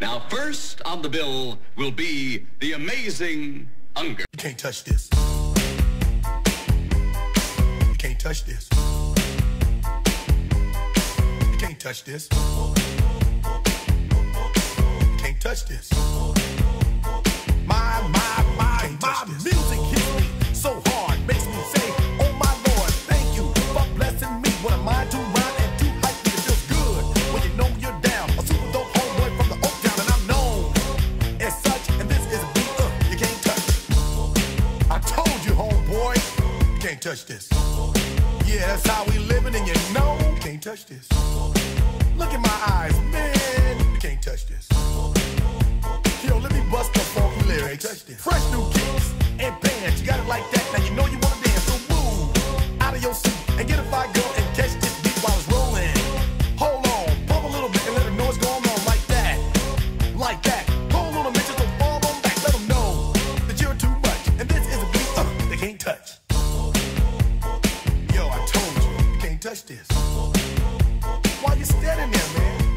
Now, first on the bill will be the amazing Unger. You can't touch this. You can't touch this. You can't touch this. You can't touch this. Can't touch this. Yeah, that's how we living, and you know can't touch this. Look in my eyes, man,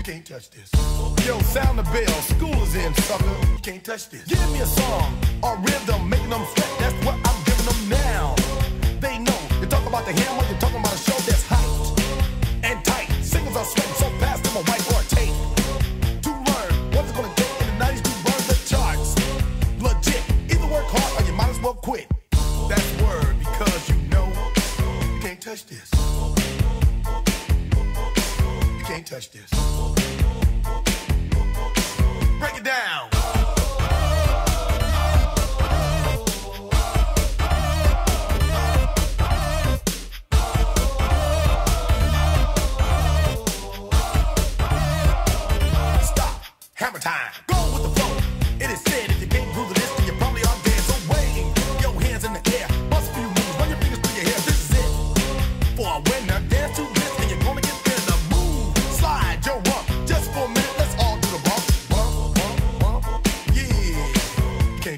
can't touch this. Yo, sound the bell. School is in, sucker. You can't touch this. Give me a song or rhythm, making them sweat. That's what I'm giving them now. They know. You talk about the hammer, you're talking about a show that's hyped and tight. Singles are sweating so fast, them a white or a tape. To learn what's it gonna take in the 90s to burn the charts. Legit. Either work hard or you might as well quit. That's word because you know you can't touch this. Can't touch this. Break it down. Stop. Hammer time.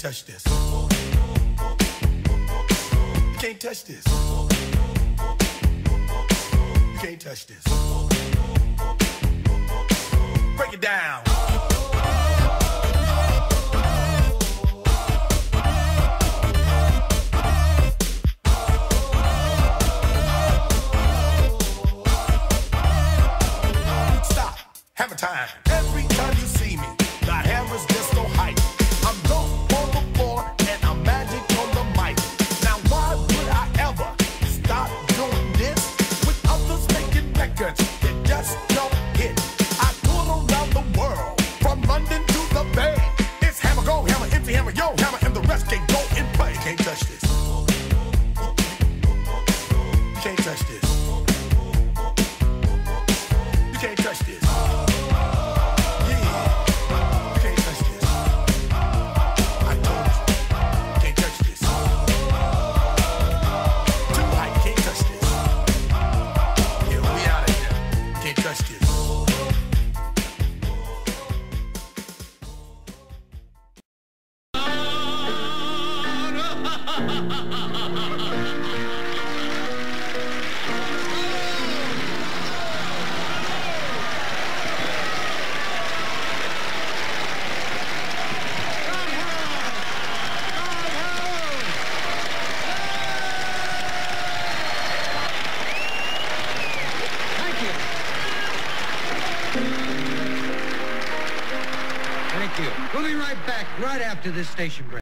Can't touch this. You can't touch this. You can't touch this. Break it down. Stop. Hammer time. Every time you see me, the hammer's just We'll be right back right after this station break.